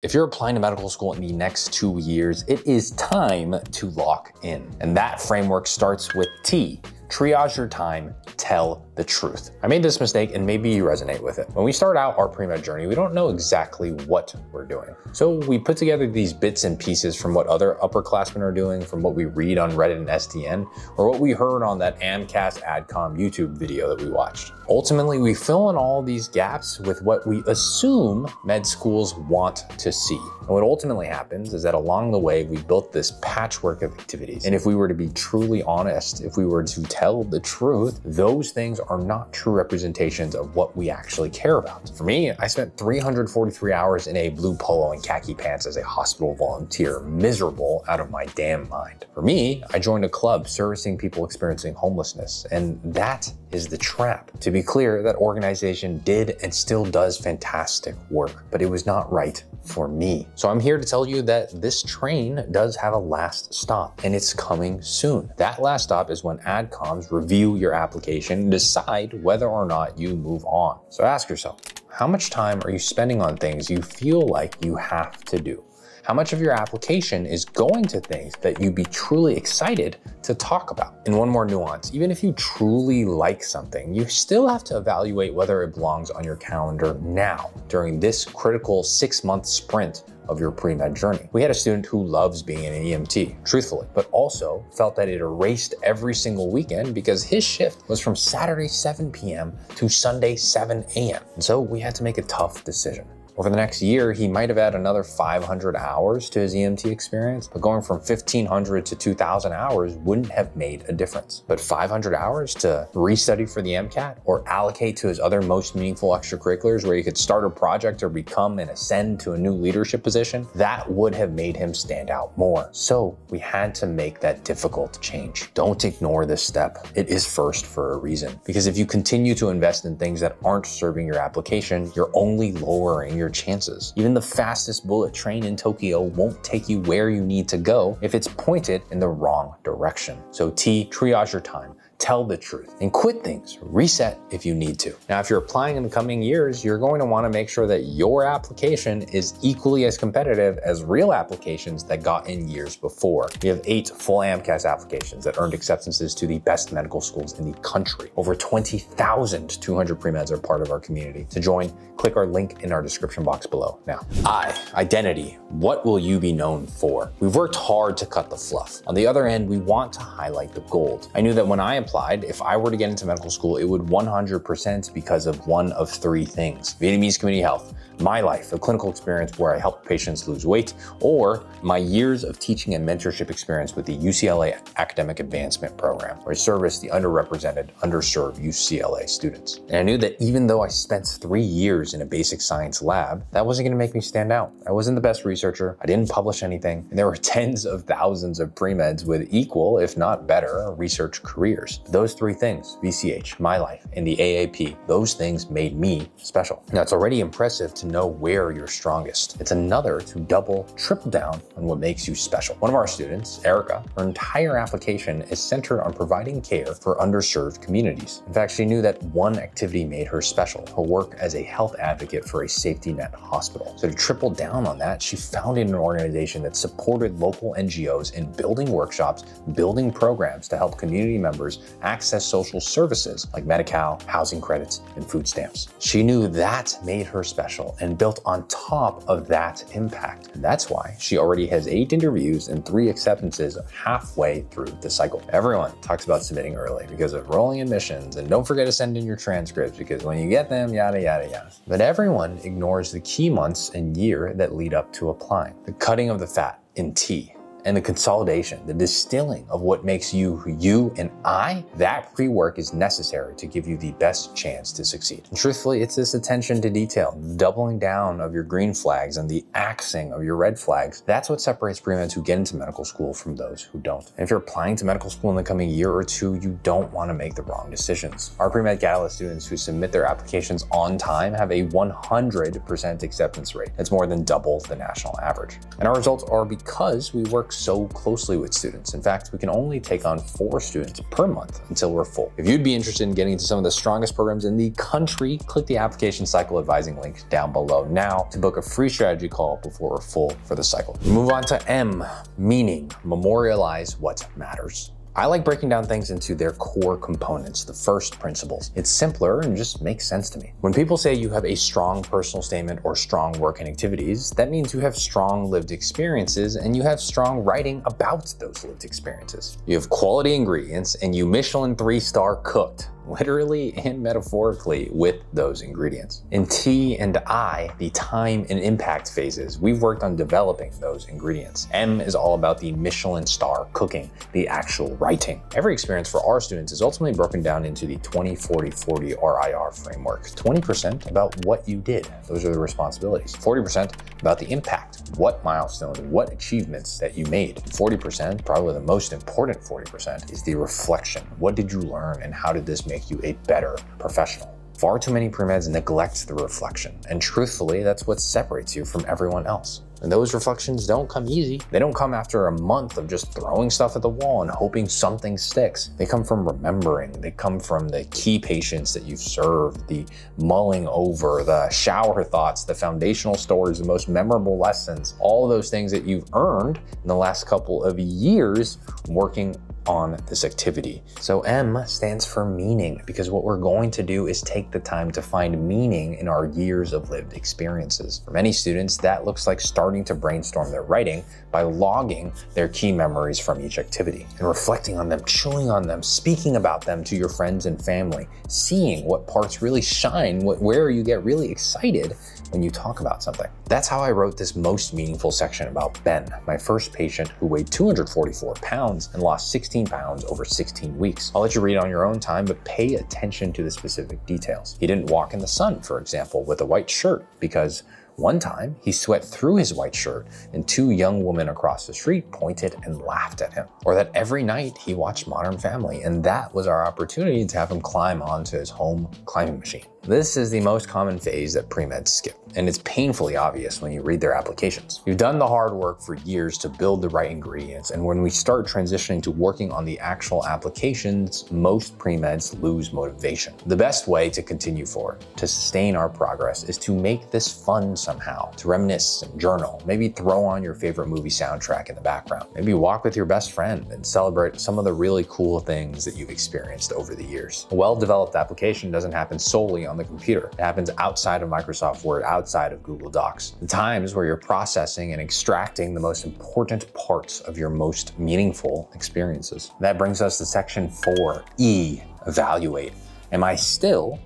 If you're applying to medical school in the next two years, it is time to lock in. And that framework starts with T, triage your time, tell the truth. I made this mistake and maybe you resonate with it. When we start out our pre-med journey, we don't know exactly what we're doing. So we put together these bits and pieces from what other upperclassmen are doing, from what we read on Reddit and SDN, or what we heard on that AMCAS AdCom YouTube video that we watched. Ultimately, we fill in all these gaps with what we assume med schools want to see. And what ultimately happens is that along the way, we built this patchwork of activities. And if we were to be truly honest, if we were to tell the truth, those things are not true representations of what we actually care about. For me, I spent 343 hours in a blue polo and khaki pants as a hospital volunteer, miserable out of my damn mind. For me, I joined a club servicing people experiencing homelessness, and that is the trap. To be clear, that organization did and still does fantastic work, but it was not right for me. So I'm here to tell you that this train does have a last stop and it's coming soon. That last stop is when AdComs review your application and decide whether or not you move on. So ask yourself, how much time are you spending on things you feel like you have to do? How much of your application is going to things that you'd be truly excited to talk about. And one more nuance, even if you truly like something, you still have to evaluate whether it belongs on your calendar now during this critical six month sprint of your pre-med journey. We had a student who loves being an EMT, truthfully, but also felt that it erased every single weekend because his shift was from Saturday 7 p.m. to Sunday 7 a.m. And so we had to make a tough decision. Over the next year, he might have had another 500 hours to his EMT experience, but going from 1500 to 2000 hours wouldn't have made a difference. But 500 hours to restudy for the MCAT or allocate to his other most meaningful extracurriculars where he could start a project or become and ascend to a new leadership position, that would have made him stand out more. So we had to make that difficult change. Don't ignore this step. It is first for a reason. Because if you continue to invest in things that aren't serving your application, you're only lowering your your chances. Even the fastest bullet train in Tokyo won't take you where you need to go if it's pointed in the wrong direction. So T, triage your time tell the truth, and quit things. Reset if you need to. Now, if you're applying in the coming years, you're going to want to make sure that your application is equally as competitive as real applications that got in years before. We have eight full AMCAS applications that earned acceptances to the best medical schools in the country. Over 20,200 pre-meds are part of our community. To join, click our link in our description box below. Now, I, identity, what will you be known for? We've worked hard to cut the fluff. On the other end, we want to highlight the gold. I knew that when I applied, if I were to get into medical school, it would 100% because of one of three things. Vietnamese community health, my life, a clinical experience where I help patients lose weight, or my years of teaching and mentorship experience with the UCLA Academic Advancement Program, where I service the underrepresented, underserved UCLA students. And I knew that even though I spent three years in a basic science lab, that wasn't gonna make me stand out. I wasn't the best researcher, I didn't publish anything, and there were tens of thousands of pre-meds with equal, if not better, research careers. Those three things, VCH, my life, and the AAP, those things made me special. Now, it's already impressive to know where you're strongest. It's another to double, triple down on what makes you special. One of our students, Erica, her entire application is centered on providing care for underserved communities. In fact, she knew that one activity made her special, her work as a health advocate for a safety net hospital. So to triple down on that, she founded an organization that supported local NGOs in building workshops, building programs to help community members access social services like Medi-Cal, housing credits, and food stamps. She knew that made her special and built on top of that impact. And that's why she already has eight interviews and three acceptances halfway through the cycle. Everyone talks about submitting early because of rolling admissions, and don't forget to send in your transcripts because when you get them, yada, yada, yada. But everyone ignores the key months and year that lead up to applying. The cutting of the fat in T and the consolidation, the distilling of what makes you you and I, that pre-work is necessary to give you the best chance to succeed. And truthfully, it's this attention to detail, doubling down of your green flags and the axing of your red flags. That's what separates pre-meds who get into medical school from those who don't. And if you're applying to medical school in the coming year or two, you don't want to make the wrong decisions. Our pre-med Catalyst students who submit their applications on time have a 100% acceptance rate. That's more than double the national average. And our results are because we work work so closely with students. In fact, we can only take on four students per month until we're full. If you'd be interested in getting into some of the strongest programs in the country, click the application cycle advising link down below now to book a free strategy call before we're full for the cycle. Move on to M, meaning memorialize what matters. I like breaking down things into their core components, the first principles. It's simpler and just makes sense to me. When people say you have a strong personal statement or strong work and activities, that means you have strong lived experiences and you have strong writing about those lived experiences. You have quality ingredients and you Michelin three star cooked literally and metaphorically with those ingredients. In T and I, the time and impact phases, we've worked on developing those ingredients. M is all about the Michelin star cooking, the actual writing. Every experience for our students is ultimately broken down into the 20, 40, 40 RIR framework. 20% about what you did. Those are the responsibilities. 40% about the impact, what milestones, what achievements that you made. 40%, probably the most important 40%, is the reflection. What did you learn and how did this make make you a better professional. Far too many pre-meds neglect the reflection, and truthfully, that's what separates you from everyone else. And those reflections don't come easy. They don't come after a month of just throwing stuff at the wall and hoping something sticks. They come from remembering. They come from the key patients that you've served, the mulling over, the shower thoughts, the foundational stories, the most memorable lessons, all those things that you've earned in the last couple of years working on this activity. So M stands for meaning because what we're going to do is take the time to find meaning in our years of lived experiences. For many students, that looks like starting to brainstorm their writing by logging their key memories from each activity and reflecting on them, chewing on them, speaking about them to your friends and family, seeing what parts really shine, what, where you get really excited when you talk about something. That's how I wrote this most meaningful section about Ben, my first patient who weighed 244 pounds and lost 16 pounds over 16 weeks. I'll let you read on your own time, but pay attention to the specific details. He didn't walk in the sun, for example, with a white shirt because one time, he sweat through his white shirt and two young women across the street pointed and laughed at him. Or that every night he watched Modern Family and that was our opportunity to have him climb onto his home climbing machine. This is the most common phase that pre-meds skip, and it's painfully obvious when you read their applications. You've done the hard work for years to build the right ingredients, and when we start transitioning to working on the actual applications, most pre-meds lose motivation. The best way to continue forward, to sustain our progress, is to make this fun somehow, to reminisce and journal, maybe throw on your favorite movie soundtrack in the background, maybe walk with your best friend and celebrate some of the really cool things that you've experienced over the years. A well-developed application doesn't happen solely on the computer. It happens outside of Microsoft Word, outside of Google Docs. The times where you're processing and extracting the most important parts of your most meaningful experiences. That brings us to section four, E, evaluate. Am I still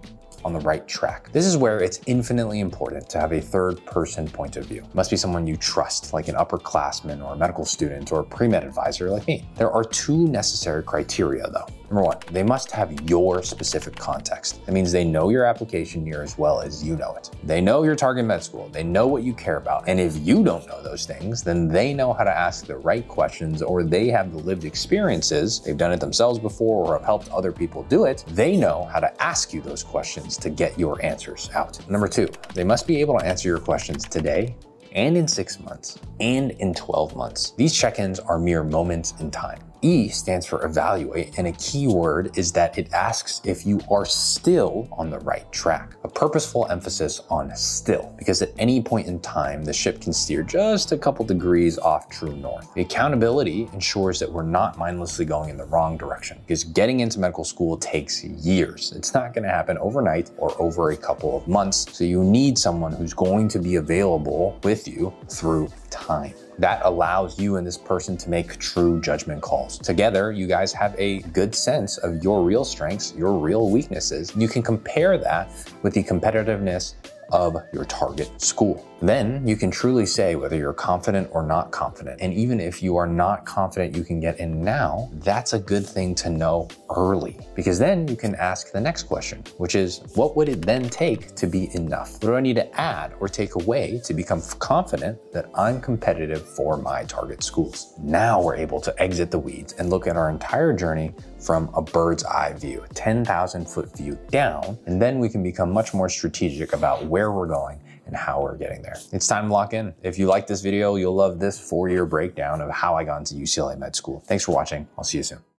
on the right track. This is where it's infinitely important to have a third person point of view. It must be someone you trust, like an upperclassman or a medical student or a pre-med advisor like me. There are two necessary criteria though. Number one, they must have your specific context. That means they know your application year as well as you know it. They know your target med school, they know what you care about. And if you don't know those things, then they know how to ask the right questions or they have the lived experiences, they've done it themselves before or have helped other people do it. They know how to ask you those questions to get your answers out. Number two, they must be able to answer your questions today and in six months and in 12 months. These check-ins are mere moments in time. E stands for evaluate, and a key word is that it asks if you are still on the right track. A purposeful emphasis on still, because at any point in time, the ship can steer just a couple degrees off true north. The accountability ensures that we're not mindlessly going in the wrong direction, because getting into medical school takes years. It's not going to happen overnight or over a couple of months, so you need someone who's going to be available with you through time that allows you and this person to make true judgment calls. Together, you guys have a good sense of your real strengths, your real weaknesses. You can compare that with the competitiveness of your target school. Then you can truly say whether you're confident or not confident. And even if you are not confident you can get in now, that's a good thing to know early because then you can ask the next question, which is what would it then take to be enough? What do I need to add or take away to become confident that I'm competitive for my target schools? Now we're able to exit the weeds and look at our entire journey from a bird's eye view, 10,000 foot view down, and then we can become much more strategic about where we're going and how we're getting there. It's time to lock in. If you like this video, you'll love this four year breakdown of how I got into UCLA Med School. Thanks for watching. I'll see you soon.